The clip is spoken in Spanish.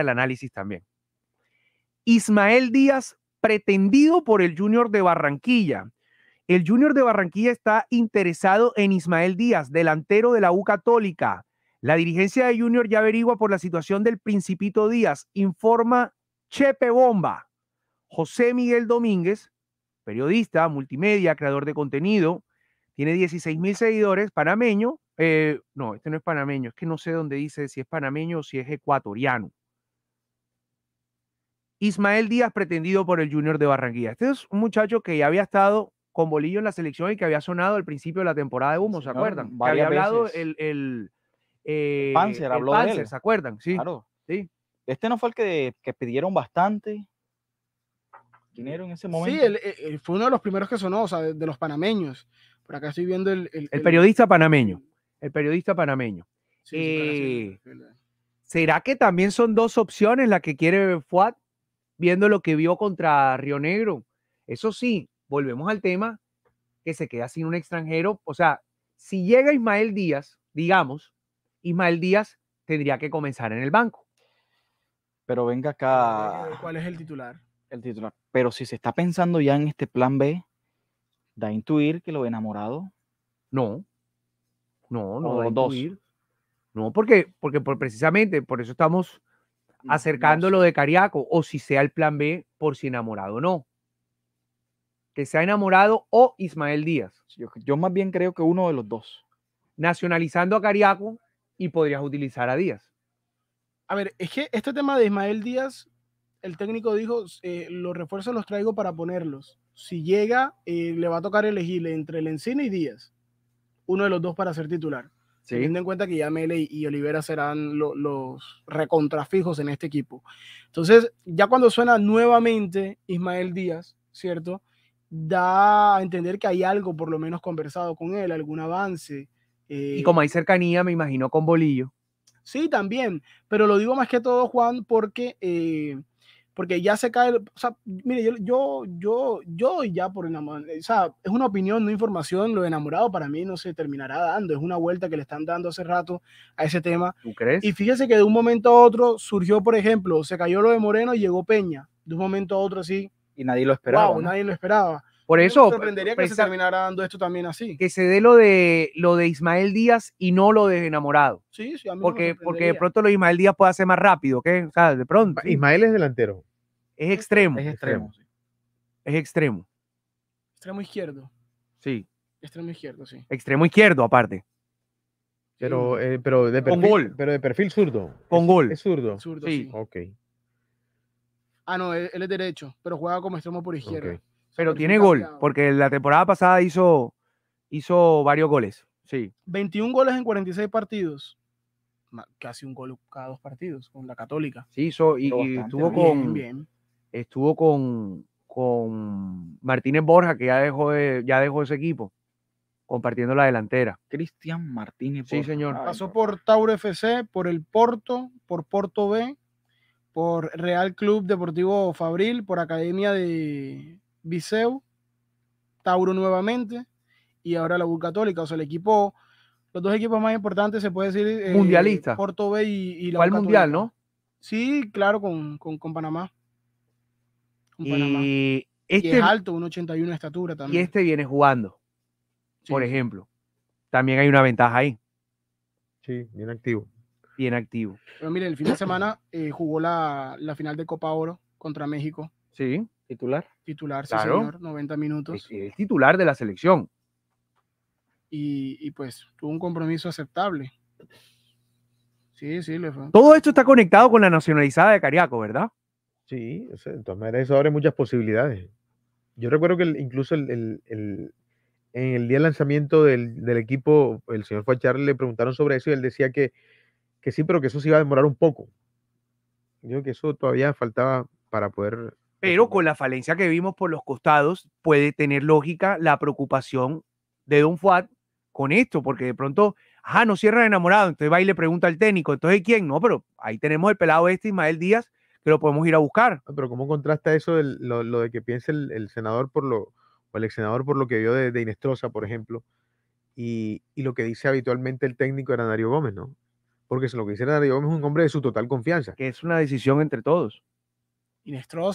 el análisis también. Ismael Díaz, pretendido por el Junior de Barranquilla. El Junior de Barranquilla está interesado en Ismael Díaz, delantero de la U Católica. La dirigencia de Junior ya averigua por la situación del Principito Díaz, informa Chepe Bomba. José Miguel Domínguez, periodista, multimedia, creador de contenido, tiene 16 mil seguidores, panameño. Eh, no, este no es panameño, es que no sé dónde dice si es panameño o si es ecuatoriano. Ismael Díaz, pretendido por el Junior de Barranquilla. Este es un muchacho que ya había estado con Bolillo en la selección y que había sonado al principio de la temporada de Humo, ¿se acuerdan? Que había hablado el, el, eh, Panzer, habló de él. ¿se acuerdan? Sí. Claro. Sí. Este no fue el que, que pidieron bastante dinero en ese momento. Sí, él, fue uno de los primeros que sonó, o sea, de, los panameños. Por acá estoy viendo el... El, periodista panameño. El periodista panameño. Eh, ¿Será que también son dos opciones las que quiere Fuad? Viendo lo que vio contra Río Negro. Eso sí, volvemos al tema que se queda sin un extranjero. O sea, si llega Ismael Díaz, digamos, Ismael Díaz tendría que comenzar en el banco. Pero venga acá. ¿Cuál es el titular? El titular. Pero si se está pensando ya en este plan B, da a intuir que lo enamorado. No. No, no da a intuir. No, porque, porque por, precisamente por eso estamos acercándolo de Cariaco, o si sea el plan B por si enamorado o no. Que sea enamorado o Ismael Díaz. Yo, más bien creo que uno de los dos. Nacionalizando a Cariaco y podrías utilizar a Díaz. A ver, es que este tema de Ismael Díaz, el técnico dijo, eh, los refuerzos los traigo para ponerlos. Si llega, eh, le va a tocar elegir entre el Encina y Díaz. Uno de los dos para ser titular teniendo en cuenta que ya Mele y Olivera serán los recontrafijos en este equipo. Entonces, ya cuando suena nuevamente Ismael Díaz, ¿cierto? Da a entender que hay algo por lo menos conversado con él, algún avance. y eh como hay cercanía, me imagino, con Bolillo. Sí, también, pero lo digo más que todo, Juan, porque eh, porque ya se cae, o sea, mire, yo, yo, yo, yo ya por enamorado, o sea, es una opinión, no información, lo enamorado para mí no se terminará dando, es una vuelta que le están dando hace rato a ese tema. ¿Tú crees? Y fíjese que de un momento a otro surgió, por ejemplo, se cayó lo de Moreno y llegó Peña, de un momento a otro así. Y nadie lo esperaba. Wow, nadie lo esperaba. Por eso. Me sorprendería que se terminara dando esto también así. Que se dé lo de, lo de Ismael Díaz y no lo de enamorado. Sí, sí, a mí porque, porque de pronto lo de Ismael Díaz puede ser más rápido, ¿qué? O sea, de pronto. Ismael es delantero. Es extremo. Es extremo. Es extremo. Extremo izquierdo. Sí. Extremo izquierdo, sí. Extremo izquierdo, aparte. Pero, eh, pero, de perfil, gol. pero de perfil zurdo. Con gol. ¿Es zurdo? Zurdo, sí. Ok. Ah, no, él, es derecho, pero juega como extremo por izquierda. Pero tiene gol, porque la temporada pasada hizo, hizo varios goles. Sí. 21 goles en 46 partidos casi un gol cada dos partidos con la Católica. Sí, hizo, y, estuvo con bien. estuvo con, con Martínez Borja, que ya dejó ya dejó ese equipo, compartiendo la delantera. Cristian Martínez Borja. Sí, señor. Pasó por Tauro FC, por el Porto, por Porto B, por Real Club Deportivo Fabril, por Academia de Viseu, Tauro nuevamente, y ahora la U Católica. O sea, el equipo los dos equipos más importantes, se puede decir. Eh, Mundialista. Porto B y, la ¿Cuál mundial, no? Sí, claro, con, con, con Panamá. y, Este, y es alto, un 81 de estatura también. Y este viene jugando, por ejemplo. También hay una ventaja ahí. Sí, bien activo. Bien activo. Pero mire, el fin de semana eh, jugó la, la, final de Copa Oro contra México. Sí, titular. Titular, sí, señor, 90 minutos. Es, titular de la selección y, pues tuvo un compromiso aceptable. Sí, sí, le fue. Todo esto está conectado con la nacionalizada de Cariaco, ¿verdad? Sí, o sea, de todas maneras eso abre muchas posibilidades. Yo recuerdo que incluso el, en el día de lanzamiento del, del, equipo, el señor Fachar le preguntaron sobre eso y él decía que, que sí, pero que eso se iba a demorar un poco. Yo creo que eso todavía faltaba para poder... Pero con la falencia que vimos por los costados, puede tener lógica la preocupación de Don Fuad con esto, porque de pronto, ajá, no cierra enamorado, entonces va y le pregunta al técnico, entonces ¿quién? No, pero ahí tenemos el pelado este, Ismael Díaz, que lo podemos ir a buscar. Ah, pero ¿cómo contrasta eso lo, de que piense el, senador por lo, o el ex senador por lo que vio de, de Inestrosa, por ejemplo, y, lo que dice habitualmente el técnico era Darío Gómez, ¿no? porque si lo que hiciera Darío Gómez es un hombre de su total confianza. Que es una decisión entre todos. Inestrosa